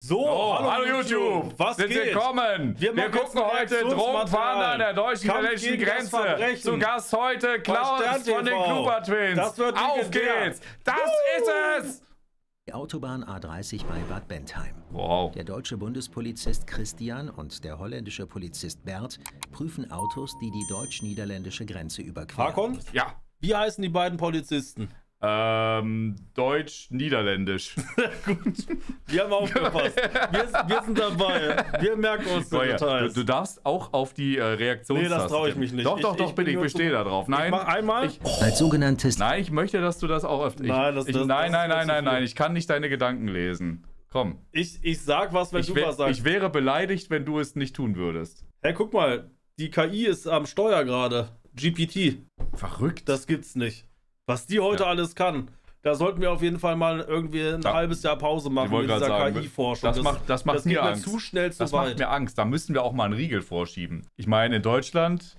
So, Oh, hallo, YouTube. Was Sind geht? willkommen. Wir Wir, gucken heute. Drogenfahnder an der gegen das Grenze. Zu Gast heute Klaus von den. Kluber Twins. Das wird Auf geht's. Das ist es. Die Autobahn A30 bei Bad Bentheim. Wow. Der deutsche Bundespolizist Christian und der holländische Polizist Bert prüfen Autos, die die deutsch-niederländische Grenze überqueren. Hakon, Ja. wie heißen die beiden Polizisten? Ähm, Deutsch-Niederländisch. Wir haben aufgepasst. wir, wir sind dabei. Wir merken uns die So, ja. du, Details. du darfst auch auf die äh, Reaktionstaste. Nee, das trau ich mich nicht. Doch, Ich- doch, ich doch, bin bitte, ich bestehe da drauf. Nein. mach einmal. Ich, Als sogenanntes nein, ich möchte, dass du das auch öfter. Ich, Nein, das- ich, das- nein, das nein, ist nein, nein, nein. Ich kann nicht deine Gedanken lesen. Komm. Ich, ich sag was, wenn Ich, du wär- was sagst. ich wäre beleidigt, wenn du es nicht tun würdest. hey, guck mal. Die KI ist am Steuer gerade. GPT. Verrückt. Das gibt's nicht. Was die heute Ja. alles kann. Da sollten wir auf jeden Fall mal irgendwie ein Ja. halbes Jahr Pause machen mit dieser KI-Forschung. das macht- das macht das mir Angst. zu schnell zu Das weit. macht mir Angst. Da müssten wir auch mal einen Riegel vorschieben. Ich meine, in Deutschland,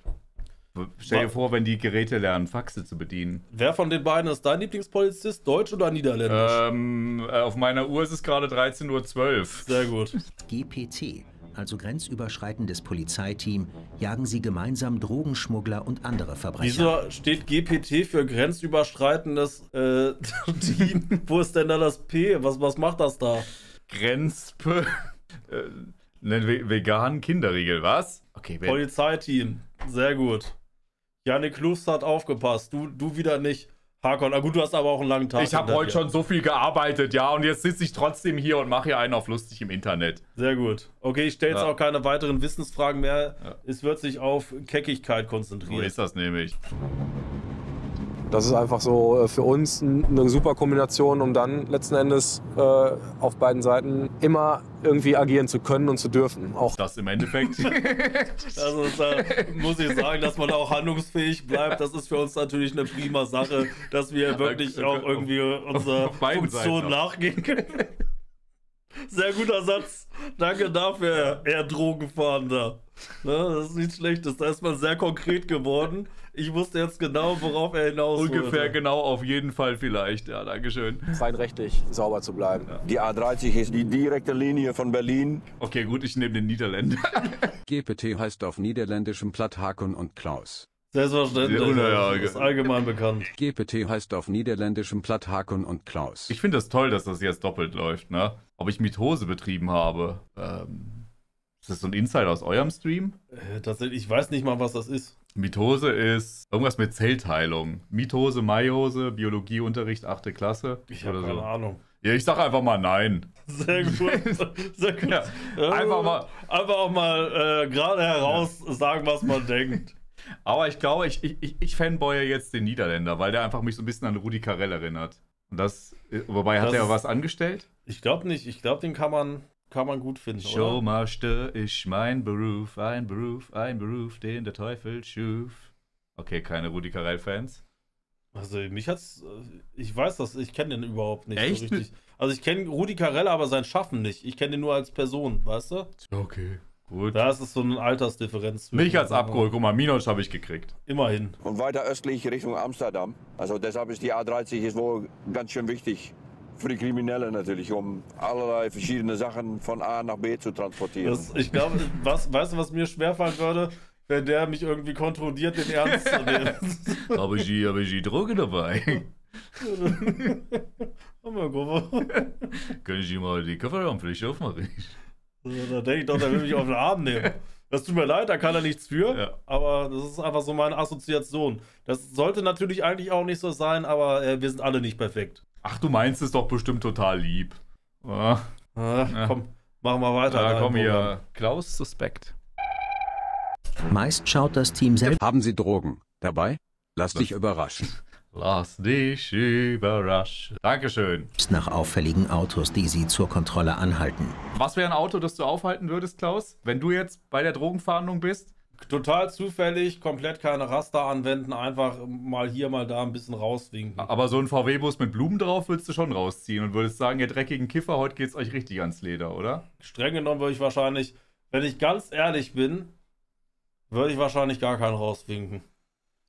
stell dir vor, wenn die Geräte lernen, Faxe zu bedienen. Wer von den beiden ist dein Lieblingspolizist? Deutsch oder Niederländisch? Ähm, äh, auf meiner Uhr ist es gerade 13.12 Uhr. Sehr gut. GPT, also grenzüberschreitendes Polizeiteam, jagen sie gemeinsam Drogenschmuggler und andere Verbrecher. Wieso steht GPT für grenzüberschreitendes äh, Team? Wo ist denn da das P? Was, was macht das da? Grenzpe. äh, ne, ve- veganen Kinderriegel, was? Okay, Polizeiteam. Sehr gut. Janik Lust hat aufgepasst. Du, du wieder nicht. Hakon, ah gut, du hast aber auch einen langen Tag. ich habe heute dir. schon so viel gearbeitet, ja, und jetzt sitze ich trotzdem hier und mache hier einen auf lustig im Internet. Sehr gut. Okay, ich stelle jetzt Ja. auch keine weiteren Wissensfragen mehr. Ja. Es wird sich auf Keckigkeit So konzentrieren. ist das nämlich. Das ist einfach so äh, für uns eine super Kombination, um dann letzten Endes äh, auf beiden Seiten immer irgendwie agieren zu können und zu dürfen. Auch Das im Endeffekt. Also da muss ich sagen, dass man auch handlungsfähig bleibt. Das ist für uns natürlich eine prima Sache, dass wir wirklich auf- auch irgendwie unserer Funktion nachgehen können. Sehr guter Satz. Danke dafür, Herr Drogenfahnder. Ne, das ist nichts Schlechtes. Da ist man sehr konkret geworden. Ich wusste jetzt genau, worauf er hinaus Ungefähr wollte. genau auf jeden Fall vielleicht. Ja, Dankeschön. rein rechtlich sauber zu bleiben. Die A30 ist die direkte Linie von Berlin Okay, gut, ich nehme den Niederländer. GPT heißt auf Niederländischem Platt Hakon und Klaus. Selbstverständlich. Ja, ja, ist allgemein bekannt. GPT heißt auf Niederländischem Platt Hakon und Klaus. Ich finde das toll, dass das jetzt doppelt läuft, ne? Ob ich Mithose betrieben habe. Ähm, ist das so ein Insider aus eurem Stream? Äh, Tatsächlich, ich weiß nicht mal, was das ist. Mithose ist irgendwas mit Zellteilung. Mithose, Meiose, Biologieunterricht, 8. Klasse. Ich habe keine so. Ahnung. Ja, ich sag einfach mal nein. Sehr gut. Sehr gut. Ja, einfach mal- Einfach auch mal äh, gerade heraus sagen, was man denkt. Aber ich glaube, ich, ich, ich- fanboye jetzt den Niederländer, weil der einfach mich so ein bisschen an Rudi Carell erinnert. Und das, äh, wobei, hat Das er was angestellt? Ich glaube nicht. Ich glaube, den kann man, kann man gut finden. Show Oder? machte ich mein Beruf, ein Beruf, ein Beruf, den der Teufel schuf. Okay, keine Rudi Carell-Fans. Also mich hat's. äh, Ich weiß das, ich kenne den überhaupt nicht Echt? so richtig. Also ich kenne Rudi Carell, aber sein Schaffen nicht. Ich kenne ihn nur als Person, weißt du? Okay, gut. Da ist es so eine Altersdifferenz. Mich als abgeholt. Guck mal, Minoc habe ich gekriegt. Immerhin. und weiter östlich Richtung Amsterdam. Also deshalb ist die A30 ist wohl ganz schön wichtig für die Kriminellen natürlich, um allerlei verschiedene Sachen von A nach B zu transportieren. Das, ich glaube, was, weißt du, was mir schwerfallen würde, wenn der mich irgendwie kontrolliert, den ernst zu nehmen. habe ich, die- habe ich die Droge dabei? Oh mein Gott. Können ich mal die Kofferraumpflicht aufmachen? Da denke ich doch, der will mich auf den Arm nehmen. Das tut mir leid, da kann er nichts für, Ja. aber das ist einfach so meine Assoziation. Das sollte natürlich eigentlich auch nicht so sein, aber äh, wir sind alle nicht perfekt. Ach, du meinst es doch bestimmt total lieb. Ah, Ah, Ja. Komm, machen wir weiter. da dein komm hier. Klaus Suspekt. Meist schaut das Team selbst Haben Sie Drogen dabei? Lass dich überraschen. Lass dich überraschen. Dankeschön. nach auffälligen Autos, die sie zur Kontrolle anhalten. Was wäre ein Auto, das du aufhalten würdest, Klaus? Wenn du jetzt bei der Drogenfahndung bist? Total zufällig, komplett keine Raster anwenden, einfach mal hier, mal da ein bisschen rauswinken. Aber so ein VW-Bus mit Blumen drauf würdest du schon rausziehen und würdest sagen, ihr dreckigen Kiffer, heute geht's euch richtig ans Leder, oder? Streng genommen würde ich wahrscheinlich, wenn ich ganz ehrlich bin, würde ich wahrscheinlich gar keinen rauswinken.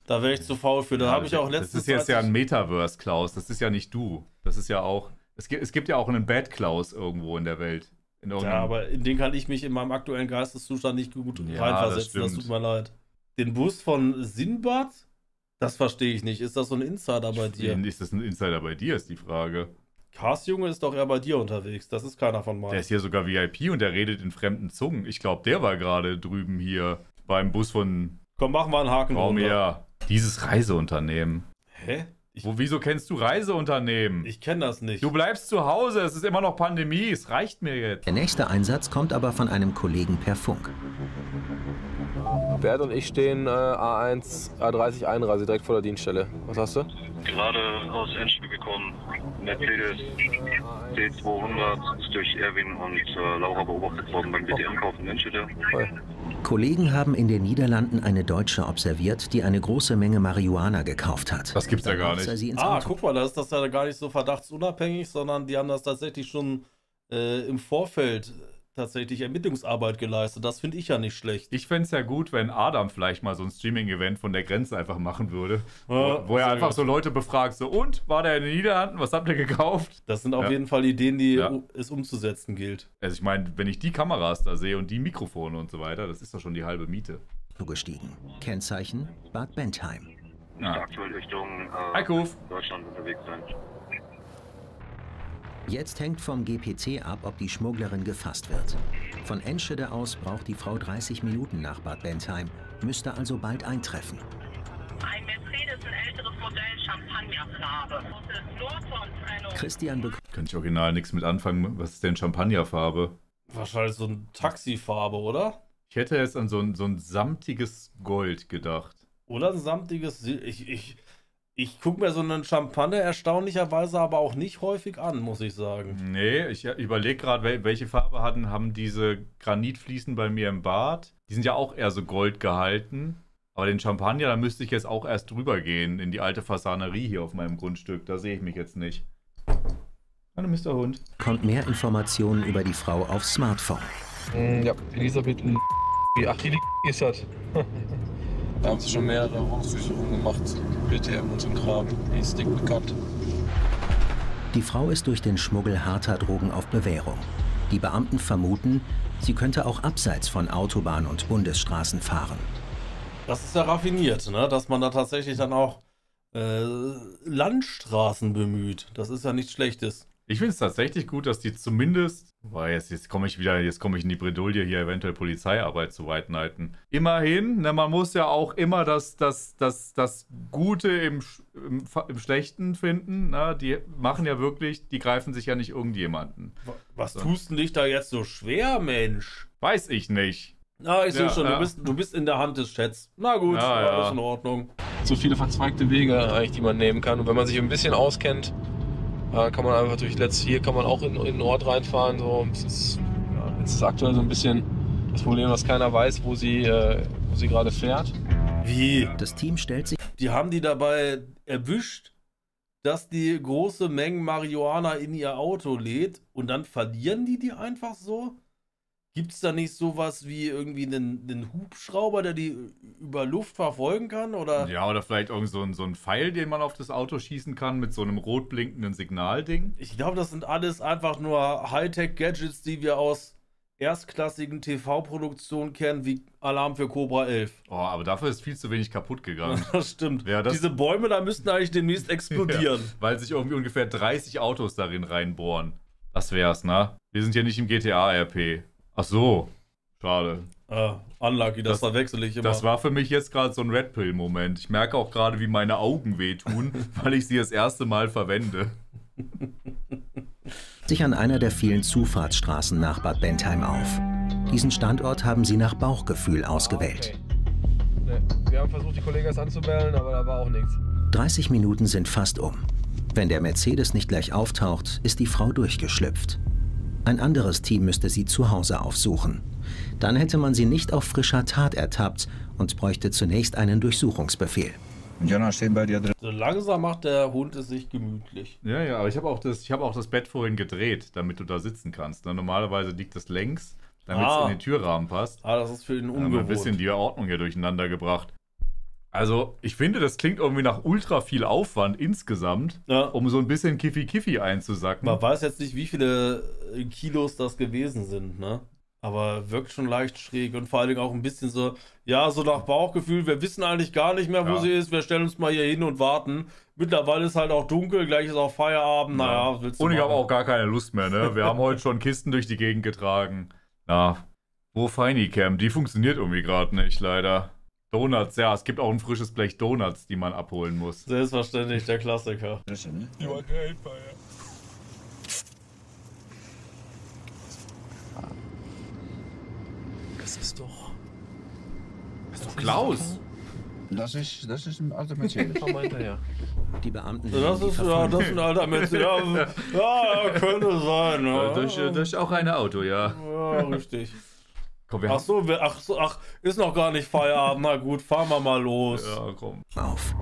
Da wäre ich zu faul für. Da habe ich auch letztens. Das ist jetzt ja ein Metaverse, Klaus. Das ist ja nicht du. Das ist ja auch. Es gibt, es gibt ja auch einen Bad Klaus irgendwo in der Welt. In Ja, aber in den kann ich mich in meinem aktuellen Geisteszustand nicht gut Ja, reinversetzen. das Das, tut mir leid. Den Bus von Sinbad? Das verstehe ich nicht. Ist das so ein Insider bei dir? Ist das ein Insider bei dir, ist die Frage. Cars Junge ist doch eher bei dir unterwegs. Das ist keiner von meinen. Der ist hier sogar VIP und der redet in fremden Zungen. Ich glaube, der war gerade drüben hier beim Bus von Komm, machen wir einen Haken drunter. Raumia. Dieses Reiseunternehmen. Hä? Ich, Wo, wieso kennst du Reiseunternehmen? ich kenne das nicht. Du bleibst zu Hause, es ist immer noch Pandemie, es reicht mir jetzt. Der nächste Einsatz kommt aber von einem Kollegen per Funk. Bert und ich stehen äh, A1, A30 Einreise direkt vor der Dienststelle. Was hast du? Gerade aus Enschede gekommen. Mercedes C200 ist durch Erwin und äh, Laura beobachtet worden beim BTM-Kauf in Enschede. Kollegen haben in den Niederlanden eine Deutsche observiert, die eine große Menge Marihuana gekauft hat. Das gibt's ja gar nicht. ah, Auto guck mal, da ist das ja gar nicht so verdachtsunabhängig, sondern die haben das tatsächlich schon äh, im Vorfeld tatsächlich Ermittlungsarbeit geleistet. Das finde ich ja nicht schlecht. Ich fände es ja gut, wenn Adam vielleicht mal so ein Streaming-Event von der Grenze einfach machen würde. Ja, wo, er einfach gut. so Leute befragt, so und, war der in den Niederlanden, was habt ihr gekauft? Das sind auf Ja. jeden Fall Ideen, die Ja. es umzusetzen gilt. Also ich meine, wenn ich die Kameras da sehe und die Mikrofone und so weiter, das ist doch schon die halbe Miete. gestiegen. Kennzeichen Bad Bentheim. Ja. aktuell Richtung Hi, äh, Kuf. Deutschland unterwegs sein. Jetzt hängt vom GPC ab, ob die Schmugglerin gefasst wird. Von Enschede aus braucht die Frau 30 Minuten nach Bad Bentheim, müsste also bald eintreffen. Ein Mercedes, ein älteres Modell, Champagnerfarbe. Christian bekommt Könnte ich original nichts mit anfangen. Was ist denn Champagnerfarbe? Wahrscheinlich so eine Taxifarbe, oder? Ich hätte jetzt an so ein, so ein samtiges Gold gedacht. Oder ein samtiges. Sil ich ich, ich gucke mir so einen Champagner erstaunlicherweise aber auch nicht häufig an, muss ich sagen. Nee, ich überlege gerade, wel welche Farbe hatten, haben diese Granitfliesen bei mir im Bad. Die sind ja auch eher so gold gehalten. Aber den Champagner, da müsste ich jetzt auch erst drüber gehen in die alte Fasanerie hier auf meinem Grundstück. Da sehe ich mich jetzt nicht. Hallo, Mr. Hund. mehr Informationen über die Frau aufs Smartphone. Mm, Ja, Elisabeth. Ach, die ist das. da haben sie schon mehrere Hausdurchsuchungen gemacht. BTM und so ein Kram. Die ist dick bekannt. Die Frau ist durch den Schmuggel harter Drogen auf Bewährung. Die Beamten vermuten, sie könnte auch abseits von Autobahn und Bundesstraßen fahren. Das ist ja raffiniert, ne? dass man da tatsächlich dann auch äh, Landstraßen bemüht. Das ist ja nichts Schlechtes. Ich finde es tatsächlich gut, dass die zumindest, boah, jetzt, jetzt komme ich wieder, jetzt komme ich in die Bredouille, hier eventuell Polizeiarbeit zu weitenhalten. Immerhin, ne, man muss ja auch immer das, das, das, das Gute im, im, im Schlechten finden. Ne? Die machen ja wirklich, die greifen sich ja nicht irgendjemanden. Was So. tust du dich da jetzt so schwer, Mensch? Weiß ich nicht. Na, ich sehe Ja, schon, ja. du, bist, du bist in der Hand des Chats. Na gut, Ja, ja. alles in Ordnung. So viele verzweigte Wege eigentlich, die man nehmen kann. Und wenn man sich ein bisschen auskennt, äh, kann man einfach durch letzt hier kann man auch in, in den Ort reinfahren. So. Es ist, ja, jetzt ist aktuell so ein bisschen das Problem, dass keiner weiß, wo sie, äh, wo sie gerade fährt. Wie? Das Team stellt sich Die haben die dabei erwischt, dass die große Mengen Marihuana in ihr Auto lädt und dann verlieren die die einfach so? Gibt es da nicht sowas wie irgendwie einen, einen Hubschrauber, der die über Luft verfolgen kann? Oder? Ja, oder vielleicht irgend so ein, so ein Pfeil, den man auf das Auto schießen kann mit so einem rot blinkenden Signalding. Ich glaube, das sind alles einfach nur Hightech-Gadgets, die wir aus erstklassigen TV-Produktionen kennen, wie Alarm für Cobra 11. Oh, aber dafür ist viel zu wenig kaputt gegangen. Das stimmt. Ja, das- Diese Bäume da müssten eigentlich demnächst explodieren. Ja, weil sich irgendwie ungefähr 30 Autos darin reinbohren. Das wär's, ne? Wir sind ja nicht im GTA-RP. Ach so. Schade. Ah, unlucky, das, Das- verwechsel ich immer. Das war für mich jetzt gerade so ein Red Pill-Moment. Ich merke auch gerade, wie meine Augen wehtun, weil ich sie das erste Mal verwende. sich an einer der vielen Zufahrtsstraßen nach Bad Bentheim auf. Diesen Standort haben sie nach Bauchgefühl ausgewählt. Nee, wir haben versucht, die Kollegen erst anzubellen, aber da war auch nichts. 30 Minuten sind fast um. Wenn der Mercedes nicht gleich auftaucht, ist die Frau durchgeschlüpft. Ein anderes Team müsste sie zu Hause aufsuchen. Dann hätte man sie nicht auf frischer Tat ertappt und bräuchte zunächst einen Durchsuchungsbefehl. Jana, stehen bei dir drin. So langsam macht der Hund es sich gemütlich. Ja, ja, aber ich habe auch, das- ich hab auch das Bett vorhin gedreht, damit du da sitzen kannst. Ne? Normalerweise liegt das längs, damit es Ah. in den Türrahmen passt. Ah, das ist für ihn Da haben wir ein ungewohnt. bisschen die Ordnung hier durcheinander gebracht. Also, ich finde, das klingt irgendwie nach ultra viel Aufwand insgesamt, Ja. um so ein bisschen Kiffi-Kiffi einzusacken. Man weiß jetzt nicht, wie viele äh, Kilos das gewesen sind, ne? Aber wirkt schon leicht schräg und vor allen Dingen auch ein bisschen so, ja, so nach Bauchgefühl, wir wissen eigentlich gar nicht mehr, wo Ja. sie ist, wir stellen uns mal hier hin und warten. Mittlerweile ist halt auch dunkel, gleich ist auch Feierabend, naja, was willst du Und ich habe auch gar keine Lust mehr, ne? Wir haben heute schon Kisten durch die Gegend getragen. Na, wo Feini Cam? Die funktioniert irgendwie gerade nicht, leider. Donuts, ja, es gibt auch ein frisches Blech Donuts, die man abholen muss. Selbstverständlich, der Klassiker. Das ist doch. Das ist doch Klaus! Das ist, das ist ein alter Mercedes. Komm mal hinterher. Die Beamten Das ist, ja, das ist ein alter Mercedes. Ja, ja, könnte sein. Ja, Das, das ist auch ein Auto, ja. ja richtig. Komm, wir Ach so, wir- ach so, ach, ist noch gar nicht Feierabend. Na gut, fahren wir mal los. Ja, komm. auf.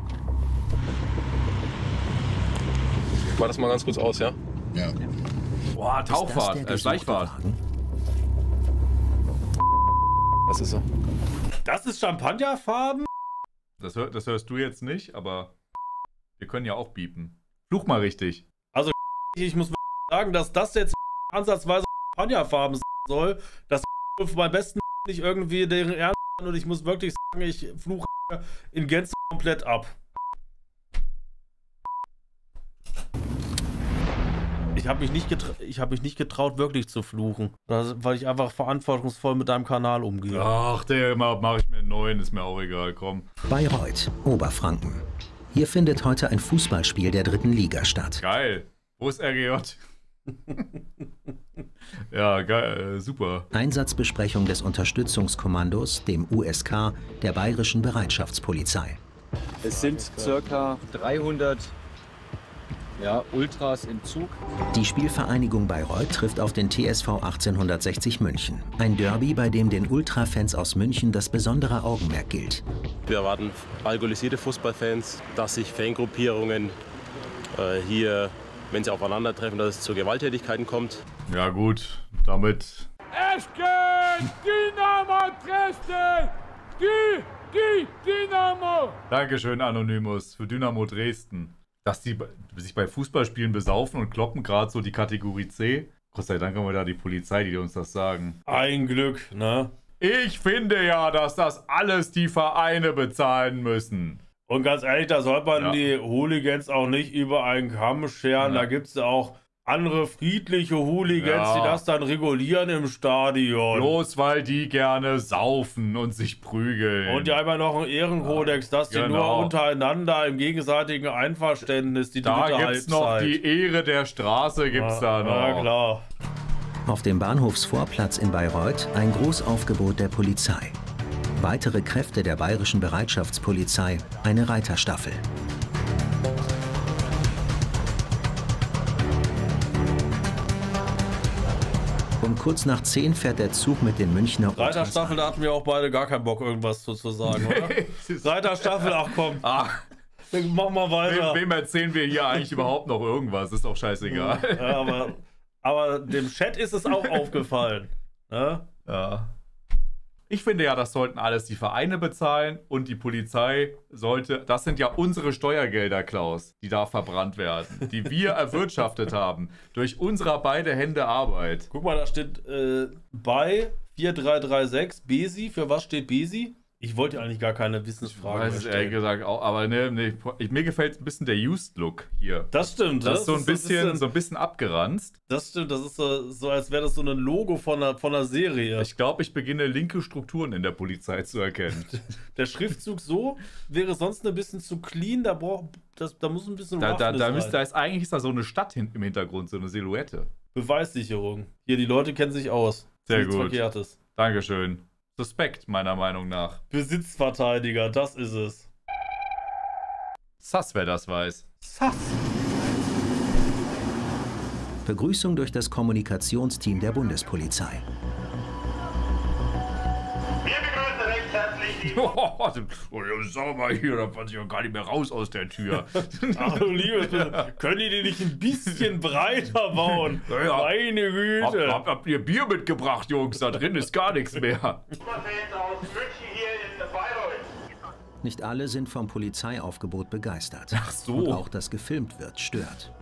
Mach das mal ganz kurz aus, ja? Ja. Boah, Tauchfahrt, der äh, Schleichfahrt. Das ist so. Das ist Champagnerfarben? Das, hör, das hörst du jetzt nicht, aber wir können ja auch biepen. Fluch mal richtig. Ich muss sagen, dass das jetzt ansatzweise Champagnerfarben sein soll. Das beim besten nicht irgendwie deren Ernst und ich muss wirklich sagen, ich fluche in Gänze komplett ab. Ich habe mich, nicht ich hab mich nicht getraut, wirklich zu fluchen. Das, weil ich einfach verantwortungsvoll mit deinem Kanal umgehe. Ach, der mach, mach ich mir einen neuen, ist mir auch egal, komm. Bayreuth, Oberfranken. Hier findet heute ein Fußballspiel der dritten Liga statt. Geil. Wo ist RGJ? ja, geil, äh, super. Einsatzbesprechung des Unterstützungskommandos, dem USK, der Bayerischen Bereitschaftspolizei. Es sind circa 300 ja, Ultras im Zug. Die Spielvereinigung Bayreuth trifft auf den TSV 1860 München. Ein Derby, bei dem den Ultrafans aus München das besondere Augenmerk gilt. Wir erwarten alkoholisierte Fußballfans, dass sich Fangruppierungen äh, hier, wenn sie aufeinandertreffen, dass es zu Gewalttätigkeiten kommt. Ja, gut, damit. Eschken! Dynamo Dresden! Die, die Dynamo! Dankeschön, Anonymous, für Dynamo Dresden. Dass die sich bei Fußballspielen besaufen und kloppen, gerade so die Kategorie C. Gott sei Dank haben wir da die Polizei, die uns das sagen. Ein Glück, ne? Ich finde ja, dass das alles die Vereine bezahlen müssen. Und ganz ehrlich, da sollte man Ja. die Hooligans auch nicht über einen Kamm scheren. Ja. Da gibt es ja auch andere friedliche Hooligans, Ja. die das dann regulieren im Stadion. Bloß weil die gerne saufen und sich prügeln. Und die haben ja noch einen Ehrenkodex, dass die nur Genau. untereinander im gegenseitigen Einverständnis die da dritte gibt's noch Halbzeit. die Ehre der Straße, gibt's da noch. Ja, klar. Auf dem Bahnhofsvorplatz in Bayreuth ein Großaufgebot der Polizei. Weitere Kräfte der Bayerischen Bereitschaftspolizei, eine Reiterstaffel. Um kurz nach 10 fährt der Zug mit den Münchner Reiterstaffel, da hatten wir auch beide gar keinen Bock, irgendwas zu, zu sagen, oder? Reiterstaffel, ach komm, Ah, dann mach mal weiter. wem, wem erzählen wir hier eigentlich überhaupt noch irgendwas? Ist doch scheißegal. Ja, aber, aber dem Chat ist es auch aufgefallen. Ne? Ja. Ich finde ja, das sollten alles die Vereine bezahlen und die Polizei sollte. Das sind ja unsere Steuergelder, Klaus, die da verbrannt werden, die wir erwirtschaftet haben durch unserer beide Hände Arbeit. Guck mal, da steht äh, bei 4336 Besi. Für was steht Besi? Ich wollte eigentlich gar keine Wissensfragen Weiß mehr es ehrlich gesagt auch, aber ne, ne, ich, mir gefällt ein bisschen der Used-Look hier. Das stimmt. Das ist so ein bisschen, bisschen- so ein bisschen abgeranzt. Das stimmt, das ist so, so als wäre das so ein Logo von einer, von einer Serie. Ich glaube, ich beginne linke Strukturen in der Polizei zu erkennen. Der Schriftzug so wäre sonst ein bisschen zu clean, da, braucht, das, da muss ein bisschen Da, da, da, müsste, da ist eigentlich ist da so eine Stadt hin, im Hintergrund, so eine Silhouette. Beweissicherung. Hier, die Leute kennen sich aus. Sehr Nichts gut. Verkehrtes. Dankeschön. Suspekt, meiner Meinung nach. Besitzverteidiger, das ist es. Sass, wer das weiß. Sass. Begrüßung durch das Kommunikationsteam der Bundespolizei. Oh, sag mal hier, da fand ich ja gar nicht mehr raus aus der Tür. Ach du liebes. Können die die nicht ein bisschen breiter bauen? Ja, ja. Meine hab, Güte. hab, habt ihr Bier mitgebracht, Jungs? Da drin ist gar nichts mehr. Nicht alle sind vom Polizeiaufgebot begeistert. Ach so. Und auch das gefilmt wird stört.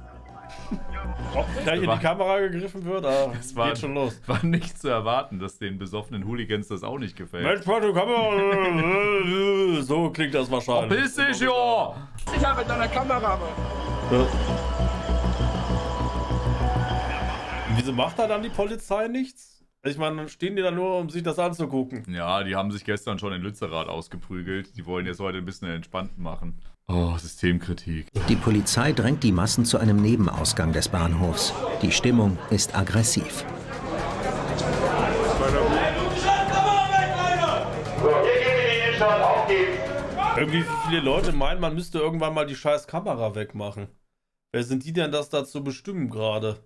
Ob gleich in die Kamera gegriffen wird, ah, Es war, geht schon los. war nicht zu erwarten, dass den besoffenen Hooligans das auch nicht gefällt. Mensch, Mann, du Kamera. So klingt das wahrscheinlich. Verpiss dich, ja! Sicher mit deiner Kamera. Ja. Wieso macht da dann die Polizei nichts? Ich meine, stehen die da nur, um sich das anzugucken? Ja, die haben sich gestern schon in Lützerath ausgeprügelt. Die wollen jetzt heute ein bisschen entspannt machen. Oh, Systemkritik. Die Polizei drängt die Massen zu einem Nebenausgang des Bahnhofs. Die Stimmung ist aggressiv. Irgendwie viele Leute meinen, man müsste irgendwann mal die scheiß Kamera wegmachen. Wer sind die denn, das da zu bestimmen gerade?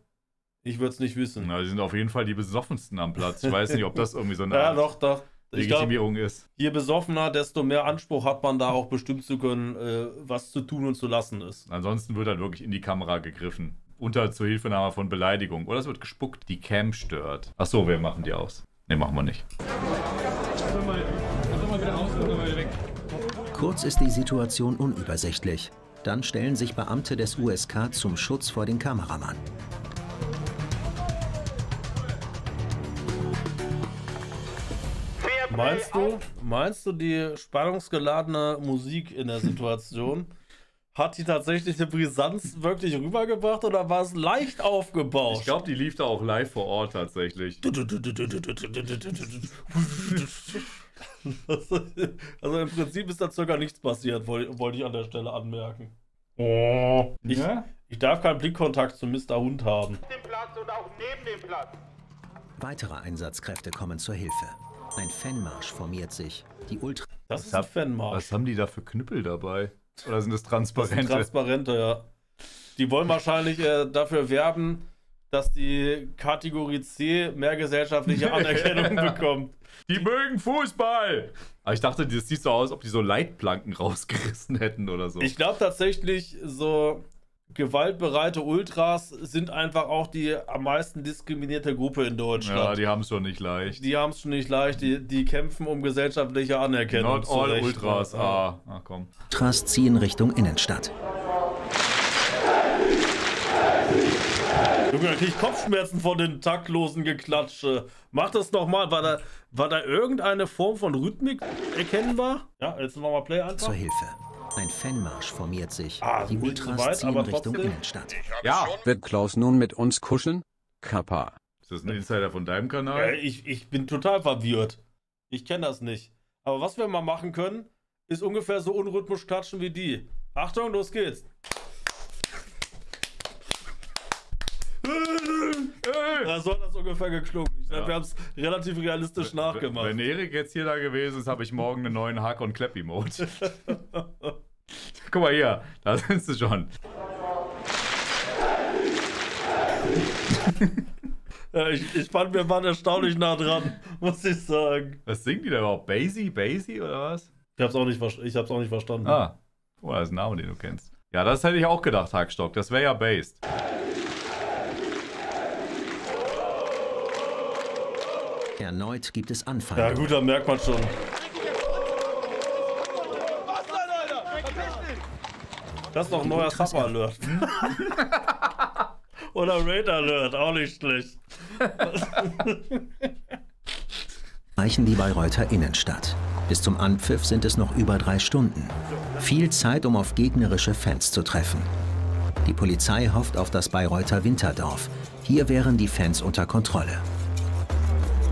Ich würde es nicht wissen. Na, die sind auf jeden Fall die besoffensten am Platz. Ich weiß nicht, ob das irgendwie so eine Ja, Art doch, doch. Ich glaub, Legitimierung ist. je besoffener, desto mehr Anspruch hat man da auch bestimmt zu können, äh, was zu tun und zu lassen ist. Ansonsten wird halt wirklich in die Kamera gegriffen. Unter Zuhilfenahme von Beleidigung. Oder es wird gespuckt. Die Cam stört. Ach so, wir machen die aus. Ne, machen wir nicht. Kurz ist die Situation unübersichtlich. Dann stellen sich Beamte des USK zum Schutz vor den Kameramann. Meinst du, meinst du, die spannungsgeladene Musik in der Situation hat die tatsächliche Brisanz wirklich rübergebracht oder war es leicht aufgebaut? Ich glaube, die lief da auch live vor Ort tatsächlich. Also im Prinzip ist da circa nichts passiert, wollte ich an der Stelle anmerken. Oh. Ich, Ja? ich darf keinen Blickkontakt zu Mr. Hund haben. Dem Platz und auch neben dem Platz. Weitere Einsatzkräfte kommen zur Hilfe. Ein Fanmarsch formiert sich. Die Ultra Das ist ein Fanmarsch. Was haben die da für Knüppel dabei? Oder sind das Das sind Transparente? Transparente, ja. Die wollen wahrscheinlich äh, dafür werben, dass die Kategorie C mehr gesellschaftliche Anerkennung bekommt. Die mögen Fußball! Aber ich dachte, das sieht so aus, ob die so Leitplanken rausgerissen hätten oder so. Ich glaube tatsächlich, so gewaltbereite Ultras sind einfach auch die am meisten diskriminierte Gruppe in ja, Deutschland. die haben es schon nicht leicht. die haben es schon nicht leicht, die, die kämpfen um gesellschaftliche Anerkennung. Not all Recht, Ultras. ja. Ah, ah, komm. Ultras ziehen Richtung Innenstadt. Junge, da krieg ich Kopfschmerzen von den taktlosen Geklatsche. Mach das nochmal. War da, war da irgendeine Form von Rhythmik erkennbar? Ja, jetzt nochmal Play einfach. Zur Hilfe. Ein Fanmarsch formiert sich. Ah, Die Ultras weit, ziehen aber Richtung trotzdem. Innenstadt. Ja. Wird Klaus nun mit uns kuscheln? Kappa. Ist das ein Insider von deinem Ja, Kanal? ich, ich bin total verwirrt. Ich kenne das nicht. Aber was wir mal machen können, ist ungefähr so unrhythmisch klatschen wie die. Achtung, los geht's. Ja, so hat das ungefähr geklungen. Ich glaube, Ja. wir haben es relativ realistisch nachgemacht. Wenn Erik jetzt hier da gewesen ist, habe ich morgen einen neuen Hack- und Clap-Emote. Guck mal hier, da sind sie schon. Ja, ich, ich fand, wir waren erstaunlich nah dran, muss ich sagen. Was singen die da überhaupt? Basie? Basie oder was? Ich hab's auch nicht, ich hab's auch nicht verstanden. Ah, oh, das ist ein Name, den du kennst. Ja, das hätte ich auch gedacht, Hackstock. Das wäre ja based. Erneut gibt es Ja, Anfeindungen. gut, da merkt man schon. Das ist doch ein neuer Sub-Alert. Oder Raid-Alert, auch nicht schlecht. Erreichen die Bayreuther Innenstadt. Bis zum Anpfiff sind es noch über drei Stunden. Viel Zeit, um auf gegnerische Fans zu treffen. Die Polizei hofft auf das Bayreuther Winterdorf. Hier wären die Fans unter Kontrolle.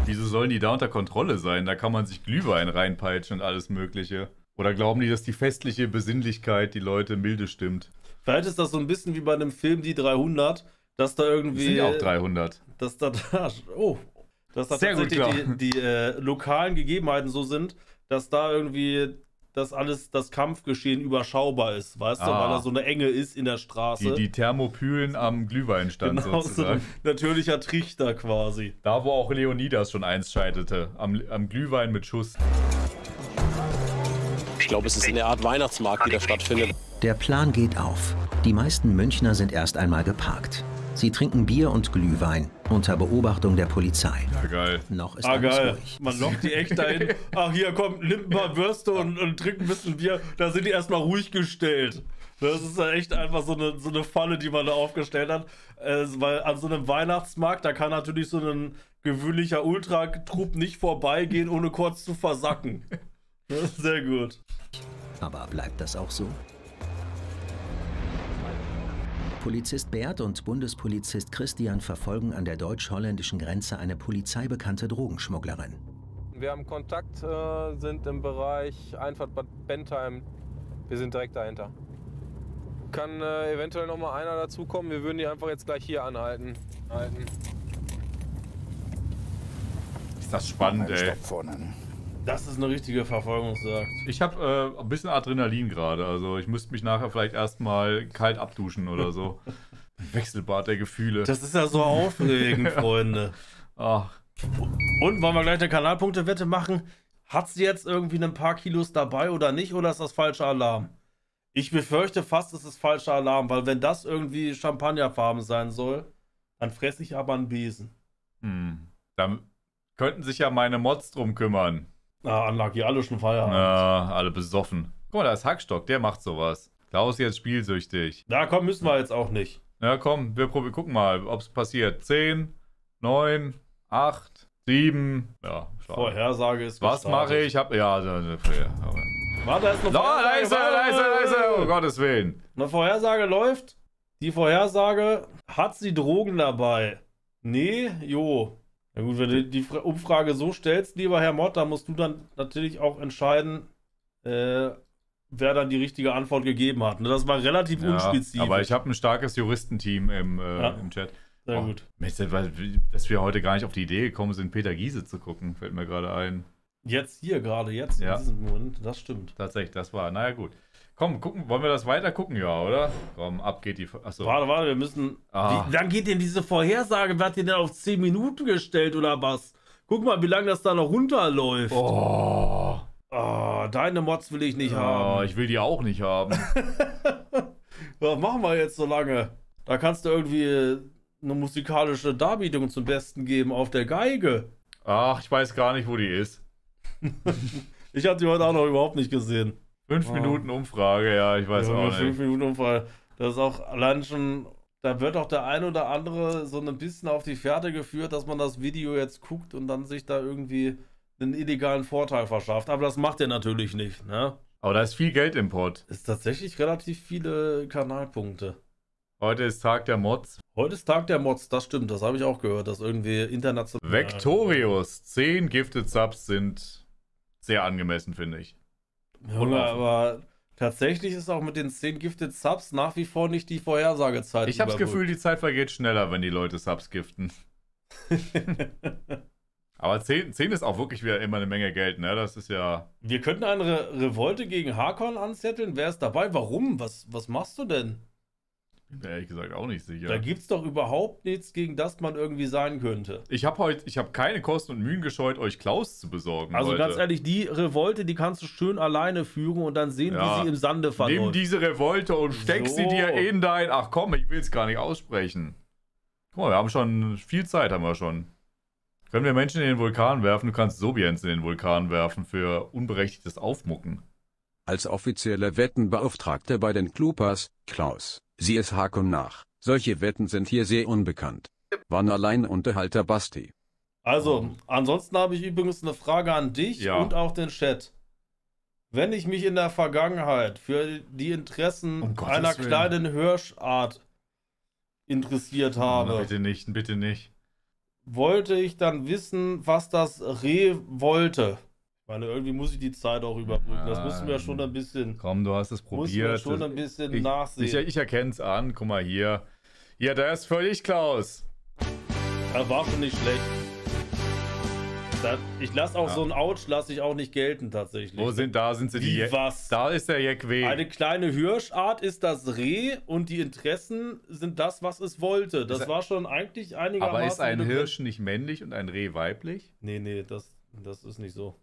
Wieso sollen die da unter Kontrolle sein? Da kann man sich Glühwein reinpeitschen und alles Mögliche. Oder glauben die, dass die festliche Besinnlichkeit die Leute milde stimmt? Vielleicht ist das so ein bisschen wie bei einem Film Die 300, dass da Das irgendwie. sind ja auch 300. Dass da, oh, dass da Sehr tatsächlich die, die äh, lokalen Gegebenheiten so sind, dass da irgendwie das alles, das Kampfgeschehen überschaubar ist, weißt du, Ah. weil da so eine Enge ist in der Straße. Die, die Thermopylen am Glühweinstand genau, so sozusagen. ein natürlicher Trichter quasi. Da, wo auch Leonidas schon einst scheiterte. Am, am Glühwein mit Schuss. Ich glaube, es ist eine Art Weihnachtsmarkt, die da stattfindet. Der Plan geht auf. Die meisten Münchner sind erst einmal geparkt. Sie trinken Bier und Glühwein unter Beobachtung der Polizei. Ja, geil. Noch ist Ah, geil. ruhig. Man lockt die echt dahin. Ach, hier, komm, nimm ein paar Würste und, und trink ein bisschen Bier. Da sind die erstmal ruhig gestellt. Das ist ja echt einfach so eine, so eine Falle, die man da aufgestellt hat. Äh, weil an so einem Weihnachtsmarkt, da kann natürlich so ein gewöhnlicher Ultratrupp nicht vorbeigehen, ohne kurz zu versacken. Das ist sehr gut. Aber bleibt das auch so? Polizist Bert und Bundespolizist Christian verfolgen an der deutsch-holländischen Grenze eine polizeibekannte Drogenschmugglerin. Wir haben Kontakt, äh, sind im Bereich Einfahrt Bad Bentheim. Wir sind direkt dahinter. Kann äh, eventuell noch mal einer dazukommen. Wir würden die einfach jetzt gleich hier anhalten. Halten. Ist das spannend, ey. Das ist eine richtige Verfolgungsjagd. Ich habe äh, ein bisschen Adrenalin gerade. Also ich müsste mich nachher vielleicht erstmal kalt abduschen oder so. Wechselbad der Gefühle. Das ist ja so aufregend, Freunde. Ach. Und wollen wir gleich eine Kanalpunktewette machen? Hat sie jetzt irgendwie ein paar Kilos dabei oder nicht? Oder ist das falscher Alarm? Ich befürchte fast, es ist falscher Alarm, weil wenn das irgendwie Champagnerfarben sein soll, dann fresse ich aber einen Besen. Hm. Da könnten sich ja meine Mods drum kümmern. Ah, Unlucky, alle schon Feierabend. Ja, alle besoffen. Guck mal, da ist Hackstock, der macht sowas. Klaus ist jetzt spielsüchtig. Na komm, müssen wir jetzt auch nicht. Ja, komm, wir probieren, gucken mal, ob es passiert. 10, 9, 8, 7. Ja, schade. Vorhersage ist Was mache ich? Hab, ja, da, da, Warte, da ist eine Da, da ist er, da ist er, da ist er, um Gottes Willen. Eine Vorhersage läuft. Die Vorhersage, hat sie Drogen dabei? Nee, jo. Na gut, wenn du die Fra- Umfrage so stellst, lieber Herr Mott, dann musst du dann natürlich auch entscheiden, äh, wer dann die richtige Antwort gegeben hat. Ne, Das war relativ Ja, unspezifisch. aber ich habe ein starkes Juristenteam im, äh, Ja. im Chat. Sehr Oh, gut. Weil- Dass wir heute gar nicht auf die Idee gekommen sind, Peter Giese zu gucken, fällt mir gerade ein. Jetzt hier gerade, jetzt Ja. in diesem Moment, das stimmt. Tatsächlich, das war. Naja, gut. Komm, gucken, wollen wir das weiter gucken, ja, oder? Komm, ab geht die. Achso. Warte, warte, wir müssen. Ah. Wie, wann geht denn diese Vorhersage? Wer hat die denn auf 10 Minuten gestellt oder was? Guck mal, wie lange das da noch runterläuft. Oh. Ah, deine Mods will ich nicht Oh, haben. ich will die auch nicht haben. Was machen wir jetzt so lange? Da kannst du irgendwie eine musikalische Darbietung zum Besten geben auf der Geige. Ach, ich weiß gar nicht, wo die ist. Ich habe die heute auch noch überhaupt nicht gesehen. Fünf Oh. Minuten Umfrage, ja, ich weiß Junge, auch fünf nicht. Minuten Unfall. Das ist auch allein schon. Da wird auch der ein oder andere so ein bisschen auf die Fährte geführt, dass man das Video jetzt guckt und dann sich da irgendwie einen illegalen Vorteil verschafft. Aber das macht er natürlich nicht, ne? Aber da ist viel Geld im Pott. Ist tatsächlich relativ viele Kanalpunkte. Heute ist Tag der Mods. Heute ist Tag der Mods, das stimmt, das habe ich auch gehört, dass irgendwie international. Vectorius, 10 Gifted Subs sind sehr angemessen, finde ich. Junge, aber tatsächlich ist auch mit den 10 Gifted Subs nach wie vor nicht die Vorhersagezeit. Ich habe das. Gefühl, die Zeit vergeht schneller, wenn die Leute Subs giften. Aber 10, 10 ist auch wirklich wieder immer eine Menge Geld, ne? Das ist ja. Wir könnten eine Re Revolte gegen Hakon anzetteln. Wer ist dabei? Warum? Was, was machst du denn? Bin mir ehrlich gesagt auch nicht sicher. Da gibt's doch überhaupt nichts, gegen das man irgendwie sein könnte. Ich habe heute, ich habe keine Kosten und Mühen gescheut, euch Klaus zu besorgen. Also heute. ganz ehrlich, die Revolte, die kannst du schön alleine führen und dann sehen, Ja. wie sie im Sande Nimm verläuft. diese Revolte und steck sie So. dir in dein. Ach komm, ich will es gar nicht aussprechen. Guck mal, wir haben schon viel Zeit, haben wir schon. Können wir Menschen in den Vulkan werfen? Du kannst Sobiens in den Vulkan werfen für unberechtigtes Aufmucken. Als offizieller Wettenbeauftragter bei den Klupas, Klaus, sieh es Hakon nach. Solche Wetten sind hier sehr unbekannt. Wann Alleinunterhalter Basti. Also, ansonsten habe ich übrigens eine Frage an dich Ja. und auch den Chat. Wenn ich mich in der Vergangenheit für die Interessen Um einer Willen. kleinen Hirschart interessiert Na, habe, bitte nicht, bitte nicht. wollte ich dann wissen, was das Reh wollte. Meine, irgendwie muss ich die Zeit auch überbrücken. Das müssen wir schon ein bisschen, Komm, du hast es probiert. schon ein bisschen ich, nachsehen. Ich, ich erkenne es an. Guck mal hier. Ja, der ist völlig Klaus. Das war schon nicht schlecht. Da, ich lasse auch Ja. so ein Ouch, lasse ich auch nicht gelten tatsächlich. Wo sind, da sind sie Wie, die. was? Da ist der Jekwe. Eine kleine Hirschart ist das Reh und die Interessen sind das, was es wollte. Das Ist war schon eigentlich einigermaßen... Aber ist ein. Hirsch nicht männlich und ein Reh weiblich? Nee, nee, das, das ist nicht so.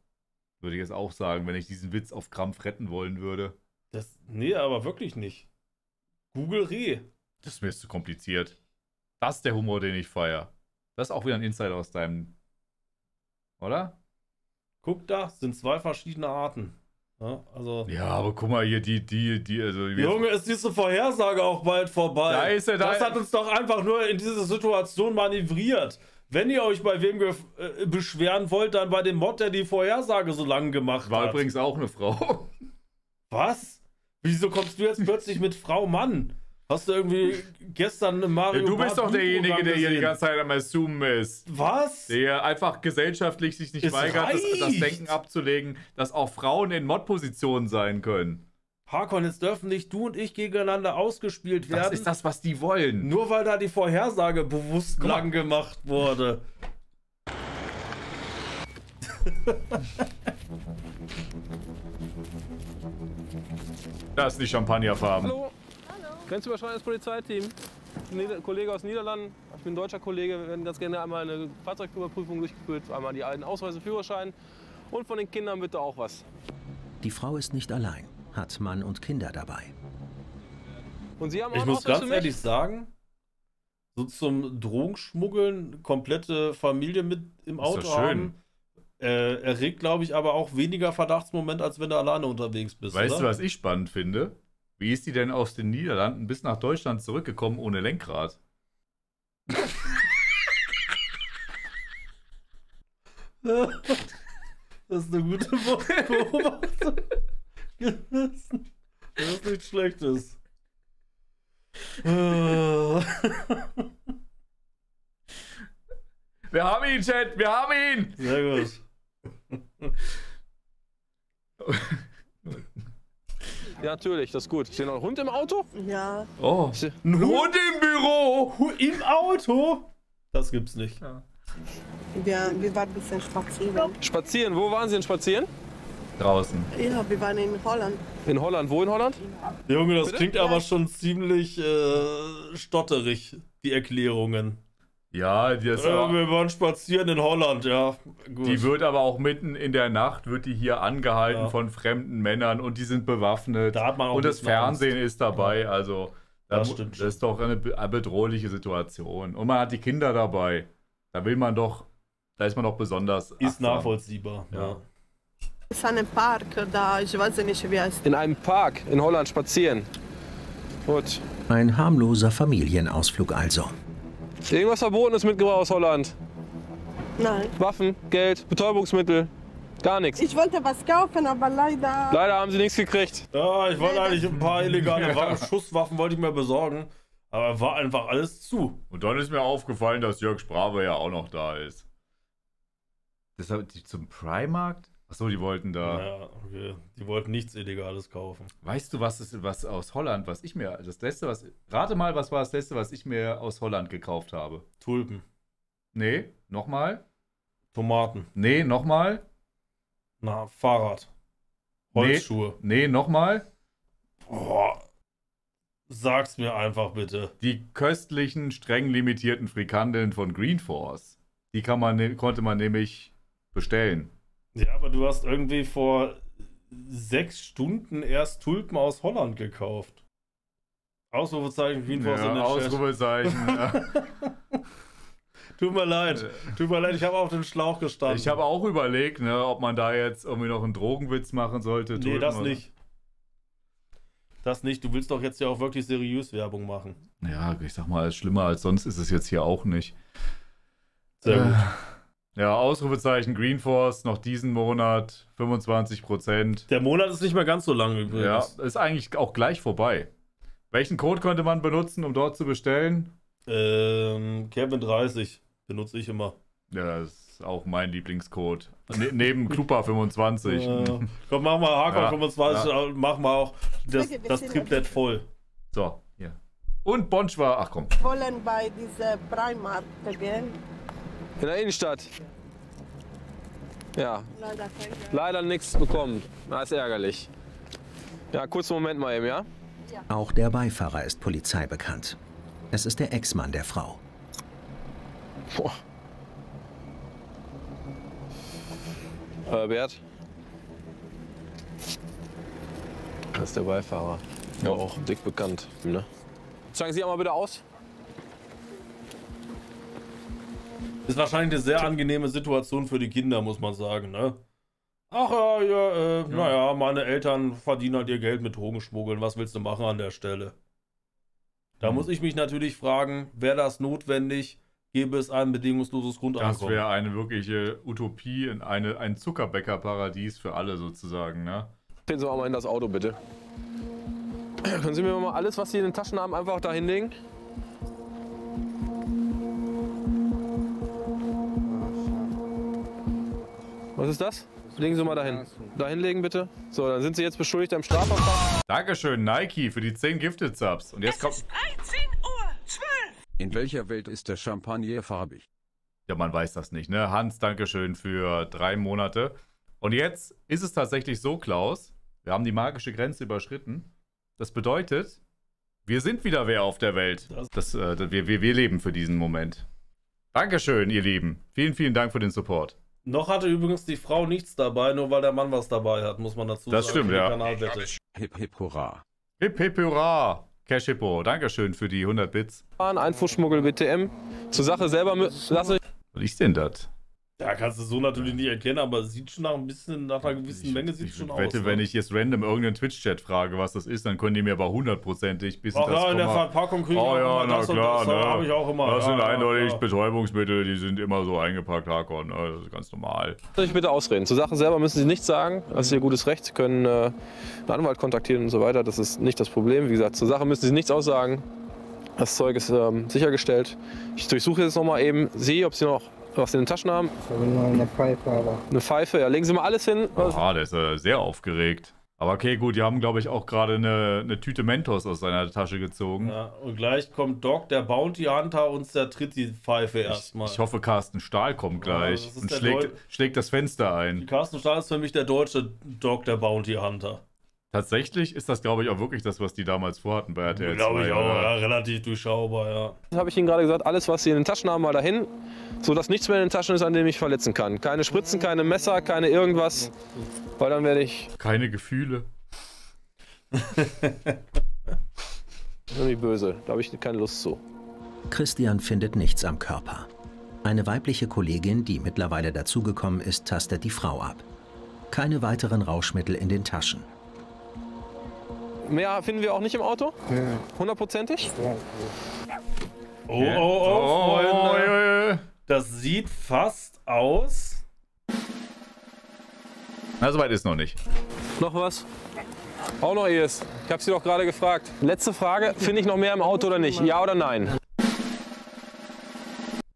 Würde ich jetzt auch sagen, wenn ich diesen Witz auf Krampf retten wollen würde. Das, nee, aber wirklich nicht. Google Reh. Das ist mir jetzt zu kompliziert. Das ist der Humor, den ich feier. Das ist auch wieder ein Insider aus deinem. Oder? Guck da, sind zwei verschiedene Arten. Ja, also. Ja, aber guck mal hier, die, die, die, also. Junge, ist diese Vorhersage auch bald vorbei. Da ist er, da das hat uns doch einfach nur in diese Situation manövriert. Wenn ihr euch bei wem äh, beschweren wollt, dann bei dem Mod, der die Vorhersage so lang gemacht War hat. übrigens auch eine Frau. Was? Wieso kommst du jetzt plötzlich mit Frau Mann? Hast du irgendwie gestern eine Mario Ja, du bist Bart doch derjenige, der hier die ganze Zeit am Assumen ist. Was? Der einfach gesellschaftlich sich nicht Es weigert, das, das. Denken abzulegen, dass auch Frauen in Mod-Positionen sein können. Harkon, jetzt dürfen nicht du und ich gegeneinander ausgespielt werden. Das ist das, was die wollen. Nur weil da die Vorhersage bewusst mal. lang gemacht wurde. Das ist die Champagnerfarben. Hallo. Grenzüberschreitendes Polizeiteam. Nieder Kollege aus den Niederlanden. Ich bin ein deutscher Kollege. Wir werden ganz gerne einmal eine Fahrzeugüberprüfung durchgeführt. Einmal die alten Ausweise, Führerschein. Und von den Kindern bitte auch was. Die Frau ist nicht allein, hat Mann und Kinder dabei. Und Sie haben auch Ich muss ganz ehrlich sagen, so zum Drogenschmuggeln, komplette Familie mit im Ist Auto schön. haben, äh, erregt, glaube ich, aber auch weniger Verdachtsmoment, als wenn du alleine unterwegs bist. Weißt oder? du, was ich spannend finde? Wie ist die denn aus den Niederlanden bis nach Deutschland zurückgekommen ohne Lenkrad? Das ist eine gute Beobachtung. Das ist nichts Schlechtes. Wir haben ihn, Chat, wir haben ihn! Sehr gut. Ja, natürlich, das ist gut. Ist hier noch ein Hund im Auto? Ja. Oh, ein Hund im Büro! Im Auto? Das gibt's nicht. Wir, wir waren ein bisschen spazieren. Spazieren, wo waren Sie denn spazieren? Draußen. Ja, wir waren in Holland. In Holland, wo in Holland? Junge, das Bitte? klingt aber schon ziemlich äh, stotterig, die Erklärungen. Ja, die, ist Äh, aber, wir waren spazieren in Holland, ja. Gut. die wird aber auch mitten in der Nacht, wird die hier angehalten Ja. von fremden Männern und die sind bewaffnet. Da hat man auch und das bisschen Angst. Fernsehen ist dabei, also da Das stimmt das ist doch eine be- eine bedrohliche Situation. Und man hat die Kinder dabei. Da will man doch, da ist man doch besonders. Ist achtsam. nachvollziehbar. Ja. Es ist ein Park da, ich weiß nicht, wie heißt. In einem Park in Holland spazieren. Gut. Ein harmloser Familienausflug also. Irgendwas Verbotenes mitgebracht aus Holland? Nein. Waffen, Geld, Betäubungsmittel? Gar nichts. Ich wollte was kaufen, aber leider. Leider haben Sie nichts gekriegt. Ja, ich wollte eigentlich ein paar illegale Waffen, Schusswaffen wollte ich mir besorgen, aber war einfach alles zu. Und dann ist mir aufgefallen, dass Jörg Sprave ja auch noch da ist. Deshalb zum Primarkt? Achso, die wollten da. Ja, okay. Die wollten nichts Illegales kaufen. Weißt du, was ist was aus Holland, was ich mir, das letzte, was. Rate mal, was war das letzte, was ich mir aus Holland gekauft habe? Tulpen, Nee, nochmal? Tomaten, Nee, nochmal? na, Fahrrad, Holzschuhe. Nee, nee nochmal? Boah. Sag's mir einfach bitte. Die köstlichen, streng limitierten Frikandeln von Green Force. Die kann man, ne- konnte man nämlich bestellen. Ja, aber du hast irgendwie vor sechs Stunden erst Tulpen aus Holland gekauft. Ausrufezeichen in den Ja, Chat. Ausrufezeichen. ja. Tut mir leid. Tut mir leid, ich habe auf den Schlauch gestanden. Ich habe auch überlegt, ne, ob man da jetzt irgendwie noch einen Drogenwitz machen sollte. Nee, Tulpen das oder- nicht. Das nicht. Du willst doch jetzt ja auch wirklich seriös Werbung machen. Ja, ich sag mal, schlimmer als sonst ist es jetzt hier auch nicht. Sehr gut. Äh, Ja, Ausrufezeichen Green Force noch diesen Monat 25 Prozent. Der Monat ist nicht mehr ganz so lang Ja, übrigens. ist eigentlich auch gleich vorbei. Welchen Code könnte man benutzen, um dort zu bestellen? Ähm, Kevin 30 benutze ich immer. Ja, das ist auch mein Lieblingscode. Ne neben Klupa 25. Äh, komm, mach mal Hardcore Ja, 25, ja. mach mal auch das, das Triplett voll. So, hier. Und Bonchwa, ach komm. wollen bei dieser Primark gehen. In der Innenstadt. Ja, Leider nichts bekommen. Das ist ärgerlich. Ja, kurzen Moment mal eben, ja? Auch der Beifahrer ist Polizei bekannt. Es ist der Ex-Mann der Frau. Boah. Äh, Bert? Das ist der Beifahrer. Ja, auch dick bekannt, ne? Zeigen Sie einmal bitte aus. Ist wahrscheinlich eine sehr angenehme Situation für die Kinder, muss man sagen, ne? Ach ja, ja, äh, naja, meine Eltern verdienen halt ihr Geld mit Drogenschmuggeln. Was willst du machen an der Stelle? Da Hm. muss ich mich natürlich fragen, wäre das notwendig, gäbe es ein bedingungsloses Das Grundeinkommen? wäre eine wirkliche Utopie, in eine, ein Zuckerbäckerparadies für alle sozusagen, ne? Sie auch mal in das Auto, bitte. Können Sie mir mal alles, was Sie in den Taschen haben, einfach da hinlegen? Was ist das? Legen Sie mal dahin. Da hinlegen bitte. So, dann sind Sie jetzt beschuldigt am Strafverfahren. Dankeschön, Nike, für die 10 Gifted Subs. Und jetzt kommt. In welcher Welt ist der Champagner farbig? Ja, man weiß das nicht, ne? Hans, Dankeschön für drei Monate. Und jetzt ist es tatsächlich so, Klaus, wir haben die magische Grenze überschritten. Das bedeutet, wir sind wieder wer auf der Welt. Das, äh, wir, wir, wir leben für diesen Moment. Dankeschön, ihr Lieben. Vielen, vielen Dank für den Support. Noch hatte übrigens die Frau nichts dabei, nur weil der Mann was dabei hat, muss man dazu Das sagen. stimmt, für die ja. Hip hip hurra. Hip hip hurra. Cash Hippo, Dankeschön für die 100 Bits. Einfuhrschmuggel BTM. Zur Sache selber lasse Was ist denn das? Ja, kannst du so natürlich nicht erkennen, aber es sieht schon nach ein bisschen, nach einer gewissen Menge sieht es schon aus. Wette, ne? wenn ich jetzt random irgendeinen Twitch-Chat frage, was das ist, dann können die mir aber hundertprozentig bis Ach ja, in der Verpackung kriegen Oh wir ja, auch immer na das und klar, das, ne? ja, hab ich auch immer. Das Ja, sind ja, eindeutig ja. Betäubungsmittel, die sind immer so eingepackt, Hakon, ne? Das ist ganz normal. ich bitte ausreden. Zur Sache selber müssen Sie nichts sagen. Das ist Ihr gutes Recht. Sie können äh, einen Anwalt kontaktieren und so weiter. Das ist nicht das Problem. Wie gesagt, zur Sache müssen Sie nichts aussagen. Das Zeug ist ähm, sichergestellt. Ich durchsuche jetzt noch mal eben Sie, ob Sie noch was in den Taschen haben. Eine Pfeife, aber. Eine Pfeife, ja. Legen Sie mal alles hin. Oha, der ist äh, sehr aufgeregt. Aber okay, gut, die haben, glaube ich, auch gerade eine, eine Tüte Mentos aus seiner Tasche gezogen. Ja, und gleich kommt Doc, der Bounty Hunter, und zertritt die Pfeife erstmal. Ich hoffe, Carsten Stahl kommt gleich ist und schlägt, schlägt das Fenster ein. Carsten Stahl ist für mich der deutsche Doc, der Bounty Hunter. Tatsächlich ist das, glaube ich, auch wirklich das, was die damals vorhatten bei RTL 2. Glaube ich auch, ja, relativ durchschaubar, ja. habe ich Ihnen gerade gesagt, alles, was Sie in den Taschen haben, mal dahin, sodass nichts mehr in den Taschen ist, an dem ich verletzen kann. Keine Spritzen, keine Messer, keine irgendwas, weil dann werde ich Keine Gefühle. irgendwie böse. Da habe ich keine Lust zu. Christian findet nichts am Körper. Eine weibliche Kollegin, die mittlerweile dazugekommen ist, tastet die Frau ab. Keine weiteren Rauschmittel in den Taschen. Mehr finden wir auch nicht im Auto? Hundertprozentig? Oh, oh, oh, Freunde. Das sieht fast aus. Na, soweit ist noch nicht. Noch was? Auch noch ES. Ich habe Sie doch gerade gefragt. Letzte Frage. Finde ich noch mehr im Auto oder nicht? Ja oder nein?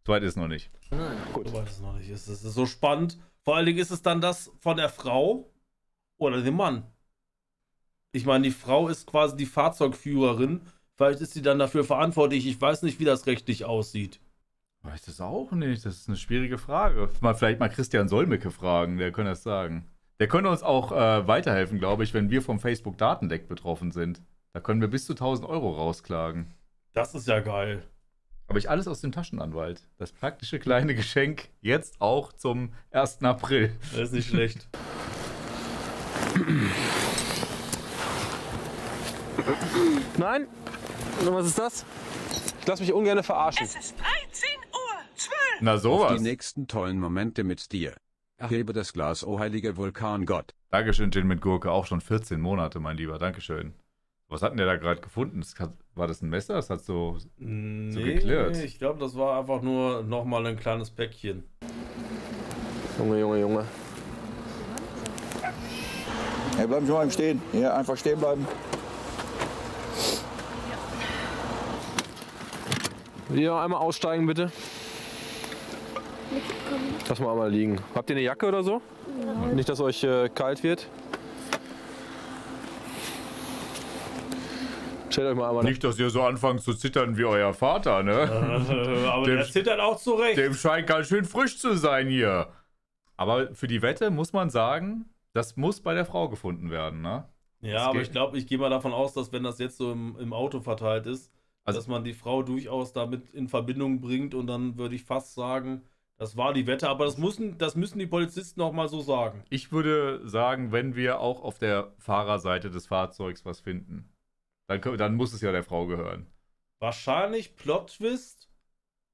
Soweit ist noch nicht. Gut. Ich weiß es noch nicht. Ist, es ist so spannend. Vor allen Dingen ist es dann das von der Frau oder dem Mann. Ich meine, die Frau ist quasi die Fahrzeugführerin. Vielleicht ist sie dann dafür verantwortlich. Ich weiß nicht, wie das rechtlich aussieht. Weiß das auch nicht. Das ist eine schwierige Frage. Mal vielleicht mal Christian Solmecke fragen, der könnte das sagen. Der könnte uns auch äh, weiterhelfen, glaube ich, wenn wir vom Facebook-Datendeck betroffen sind. Da können wir bis zu 1000 Euro rausklagen. Das ist ja geil. Aber ich alles aus dem Taschenanwalt. Das praktische kleine Geschenk jetzt auch zum 1. April. Das ist nicht schlecht. Nein? Was ist das? Ich lasse mich ungern verarschen. Na Auf sowas. die nächsten tollen Momente mit dir. Hebe das Glas, o heiliger Vulkangott. Dankeschön, Gin mit Gurke. Auch schon 14 Monate, mein Lieber. Dankeschön. Was hat denn der da gerade gefunden? Das hat, war das ein Messer? Das hat so, so Nee, geklirrt. nee, ich glaube, das war einfach nur nochmal ein kleines Päckchen. Junge, Junge, Junge. Hey, bleiben Sie mal im Stehen. Hier, einfach stehen bleiben. Wieder einmal aussteigen, bitte. Lass mal einmal liegen. Habt ihr eine Jacke oder so? Nicht, dass euch äh, kalt wird. Stellt euch mal einmal. Nicht, dass ihr so anfangt zu zittern wie euer Vater, ne? aber der zittert auch zurecht. Dem scheint ganz schön frisch zu sein hier. Aber für die Wette muss man sagen, das muss bei der Frau gefunden werden, ne? Ja, Das aber geht- ich glaube, ich gehe mal davon aus, dass wenn das jetzt so im, im Auto verteilt ist, Also- dass man die Frau durchaus damit in Verbindung bringt und dann würde ich fast sagen, das war die Wette, aber das müssen, das müssen die Polizisten auch mal so sagen. Ich würde sagen, wenn wir auch auf der Fahrerseite des Fahrzeugs was finden, dann, können- dann muss es ja der Frau gehören. Wahrscheinlich Plot-Twist,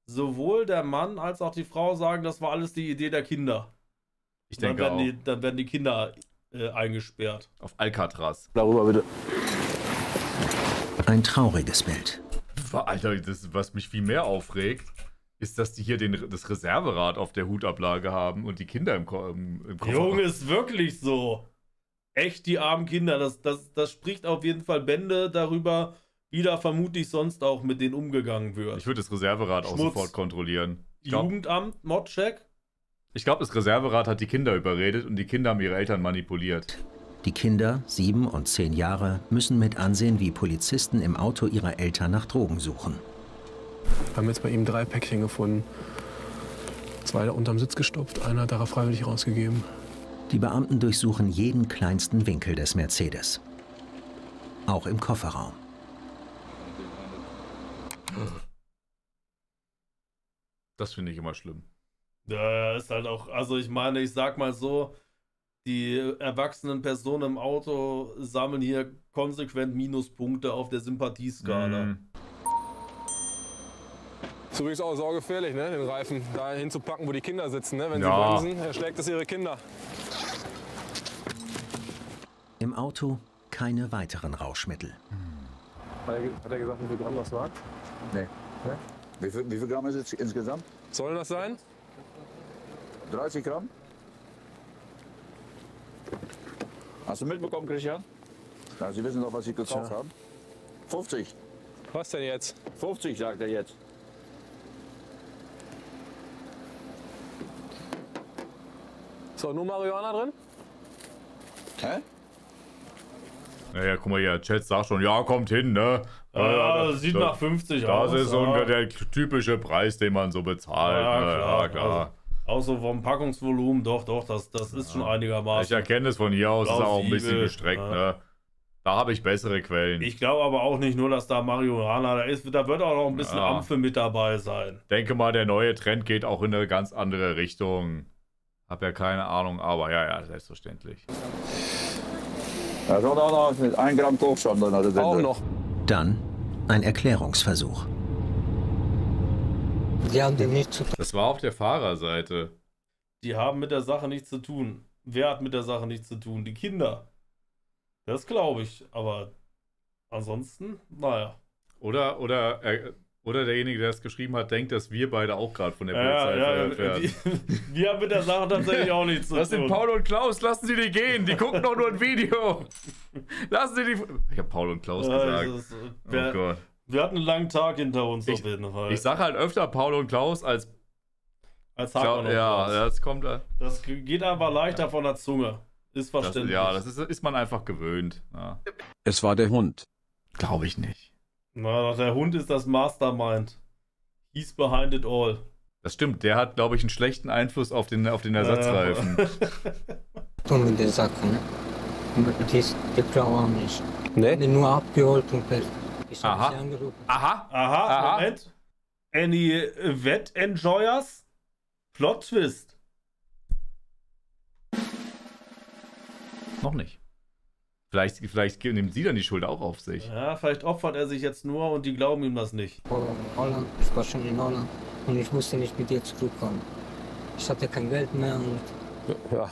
sowohl der Mann als auch die Frau sagen, das war alles die Idee der Kinder. Ich dann denke werden auch. Die, dann werden die Kinder äh, eingesperrt. Auf Alcatraz. Darüber bitte. Ein trauriges Bild. Alter, das, was mich viel mehr aufregt, ist, dass die hier den, das Reserverad auf der Hutablage haben und die Kinder im, Ko im, im Kofferraum. Junge, ist wirklich so. Echt die armen Kinder. Das, das, das spricht auf jeden Fall Bände darüber, wie da vermutlich sonst auch mit denen umgegangen wird. Ich würde das Reserverad auch Schmutz. sofort kontrollieren. Ich glaube, Jugendamt, Modcheck. glaub, das Reserverad hat die Kinder überredet und die Kinder haben ihre Eltern manipuliert. Die Kinder, sieben und zehn Jahre, müssen mit ansehen, wie Polizisten im Auto ihrer Eltern nach Drogen suchen. Wir haben jetzt bei ihm drei Päckchen gefunden. Zwei unterm Sitz gestopft, einer hat er freiwillig rausgegeben. Die Beamten durchsuchen jeden kleinsten Winkel des Mercedes. Auch im Kofferraum. Das finde ich immer schlimm. Ja, ist halt auch, also ich meine, ich sag mal so, die erwachsenen Personen im Auto sammeln hier konsequent Minuspunkte auf der Sympathieskala. Mhm. Ist übrigens auch saugefährlich, ne? den Reifen da hinzupacken, wo die Kinder sitzen. Ne? Wenn Ja. sie bremsen, erschlägt es ihre Kinder. Im Auto keine weiteren Rauschmittel. Hat er, hat er gesagt, wie viel Gramm das war? Nee. Wie viel, wie viel Gramm ist es insgesamt? Soll das sein? 30 Gramm? Hast du mitbekommen, Christian? Na, Sie wissen doch, was Sie gekauft Ja. haben. 50. Was denn jetzt? 50, sagt er jetzt. So, nur Marihuana drin? Hä? Naja, guck mal hier, Chat sagt schon, ja, kommt hin, ne? Ja, das- sieht das- nach 50 Das aus. ist so ja. der typische Preis, den man so bezahlt. Ja, ne? klar. Ja, klar. Also, auch so vom Packungsvolumen, doch, doch, das, das ist schon Ich einigermaßen. erkenne es von hier aus, ist auch ein bisschen gestreckt, ja. ne? Da habe ich bessere Quellen. Ich glaube aber auch nicht nur, dass da Marihuana da ist, da wird auch noch ein bisschen Ja. Ampfe mit dabei sein. denke mal, der neue Trend geht auch in eine ganz andere Richtung. Hab ja keine Ahnung, aber ja, ja, selbstverständlich. Da soll auch noch mit 1 Gramm Koks drin. Also Auch noch. Dann ein Erklärungsversuch. Die haben die nicht zu Das war auf der Fahrerseite. Die haben mit der Sache nichts zu tun. Wer hat mit der Sache nichts zu tun? Die Kinder. Das glaube ich, aber ansonsten, naja. Oder, oder, äh, oder derjenige, der das geschrieben hat, denkt, dass wir beide auch gerade von der Ja, Polizei ja, verhört werden. die, wir haben mit der Sache tatsächlich auch nichts zu Das tun. sind Paul und Klaus, lassen Sie die gehen. Die gucken doch nur ein Video. Lassen Sie die. Ich habe Paul und Klaus Ja, gesagt. das ist, oh wer- Gott. Wir hatten einen langen Tag hinter uns Ich- auf jeden Fall. Ich sage halt öfter Paul und Klaus als. Als Hakon und ja, Klaus. das kommt. äh, Das geht aber leichter von der Zunge. Ist Das, verständlich. ja, das ist, ist man einfach gewöhnt. Ja. Es war der Hund. Glaube ich nicht. Na, der Hund ist das Mastermind. He's behind it all. Das stimmt, der hat, glaube ich, einen schlechten Einfluss auf den, auf den Ersatzreifen. tun mit den Sachen. Die, die Frau auch nicht. Die nur abgeholt und per. Ich Aha. habe sie angerufen. Aha. Aha, Aha. Moment. Any Wett-Enjoyers? Plot-Twist. Noch nicht. Vielleicht, vielleicht nimmt sie dann die Schuld auch auf sich. Ja, vielleicht opfert er sich jetzt nur und die glauben ihm das nicht. Holland. Ich war schon in Holland und ich musste nicht mit ihr zurückkommen. Ich hatte kein Geld mehr und Ja.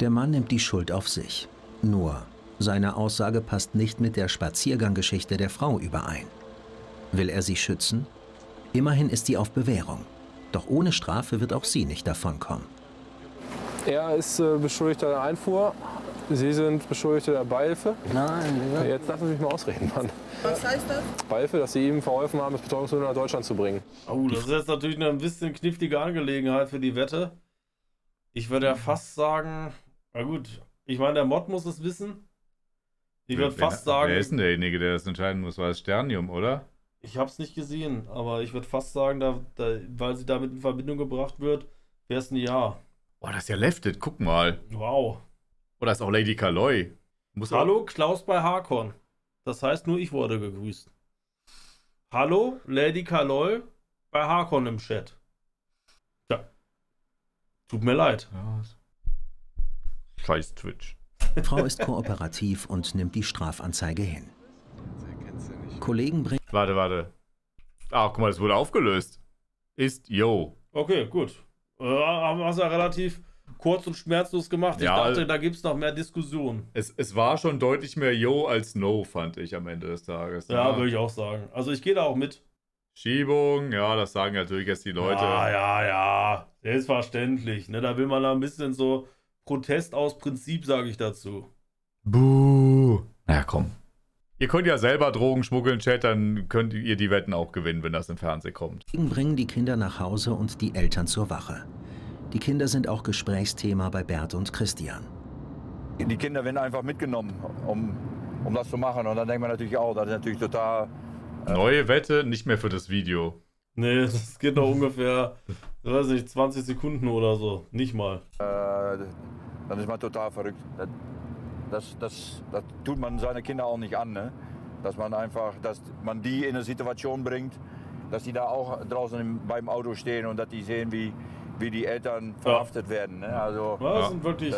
Der Mann nimmt die Schuld auf sich. Nur, seine Aussage passt nicht mit der Spazierganggeschichte der Frau überein. Will er sie schützen? Immerhin ist sie auf Bewährung. Doch ohne Strafe wird auch sie nicht davonkommen. Er ist äh, Beschuldigter der Einfuhr. Sie sind Beschuldigte der Beihilfe. nein, ja. Jetzt lassen Sie mich mal ausreden, Mann. Was heißt das? Beihilfe, dass Sie ihm verholfen haben, das Betäubungsmittel nach Deutschland zu bringen. Oh, das ist jetzt natürlich eine ein bisschen knifflige Angelegenheit für die Wette. Ich würde ja fast sagen, na gut, ich meine, der Mod muss es wissen. Ich würde Wer- fast Wer sagen, ist denn derjenige, der das entscheiden muss? War es Sternium, oder? ich habe es nicht gesehen, aber ich würde fast sagen, da, da, weil sie damit in Verbindung gebracht wird, wäre es ein Ja. Boah, das ist ja lefted, guck mal. Wow. Oder ist auch Lady Kaloy. Muss auch- Hallo, Klaus bei Harkon. Das heißt, nur ich wurde gegrüßt. Hallo, Lady Kaloy bei Harkon im Chat. Ja. Tut mir leid. Ja. Scheiß Twitch. Frau ist kooperativ und nimmt die Strafanzeige hin. Kollegen bringen Warte, warte. Ah, guck mal, das wurde aufgelöst. ist Yo. Okay, gut. Äh, haben wir es ja relativ kurz und schmerzlos gemacht. Ich Ja, dachte, da gibt es noch mehr Diskussionen. Es, es war schon deutlich mehr Yo als No, fand ich am Ende des Tages. Ja, würde ich auch sagen. Also ich gehe da auch mit. Schiebung, ja, das sagen natürlich jetzt die Leute. Ja, ja, ja. Selbstverständlich. Ne? Da will man da ein bisschen so Protest aus Prinzip, sage ich dazu. Buh. Na komm. Ihr könnt ja selber Drogen schmuggeln, Chat, dann könnt ihr die Wetten auch gewinnen, wenn das im Fernsehen kommt. bringen die Kinder nach Hause und die Eltern zur Wache. Die Kinder sind auch Gesprächsthema bei Bert und Christian. Die Kinder werden einfach mitgenommen, um, um das zu machen. Und dann denkt man natürlich auch, das ist natürlich total. Neue Wette, nicht mehr für das Video. Nee, das geht noch ungefähr, ich weiß nicht, 20 Sekunden oder so. Nicht mal. Äh, dann ist man total verrückt. Das, das, das, das tut man seine Kinder auch nicht an. Ne? Dass man einfach, dass man die in eine Situation bringt, dass die da auch draußen im, beim Auto stehen und dass die sehen, wie, wie die Eltern verhaftet werden. Ne? Also, Ja, das sind wirklich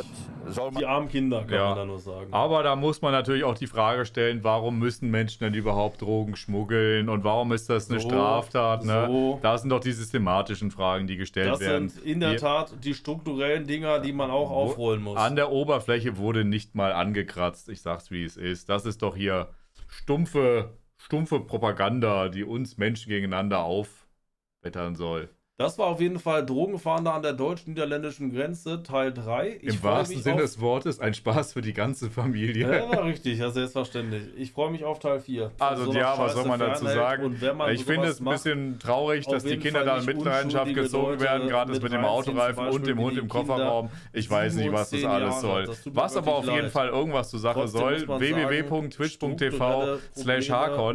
das die armen Kinder, kann Ja. man da nur sagen. Aber da muss man natürlich auch die Frage stellen, warum müssen Menschen denn überhaupt Drogen schmuggeln und warum ist das eine So, Straftat? Ne? so. Da sind doch die systematischen Fragen, die gestellt Das werden. sind in der Die- Tat die strukturellen Dinger, die man auch aufrollen muss. An der Oberfläche wurde nicht mal angekratzt. Ich sag's, wie es ist. Das ist doch hier stumpfe, stumpfe Propaganda, die uns Menschen gegeneinander aufwettern soll. Das war auf jeden Fall Drogenfahnder an der deutsch-niederländischen Grenze, Teil 3. Ich Im wahrsten Sinne des Wortes ein Spaß für die ganze Familie. Ja, war richtig, ja, selbstverständlich. Ich freue mich auf Teil 4. Also ja, was soll man dazu sagen? Man ich finde es ein bisschen traurig, dass die Kinder Fall da in Mitleidenschaft gezogen Leute werden, gerade mit mit dem Autoreifen und dem Hund im Kofferraum. Ich weiß nicht, was das alles Jahre soll. Was aber auf wirklich jeden leid. Fall irgendwas zur Sache Trotzdem soll, www.twitch.tv slash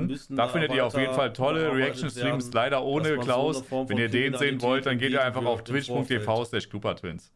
müssen Da findet ihr auf jeden Fall tolle Reaction-Streams, leider ohne so Klaus. Wenn ihr den sehen wollt, dann geht ihr einfach auf twitch.tv slash Twins.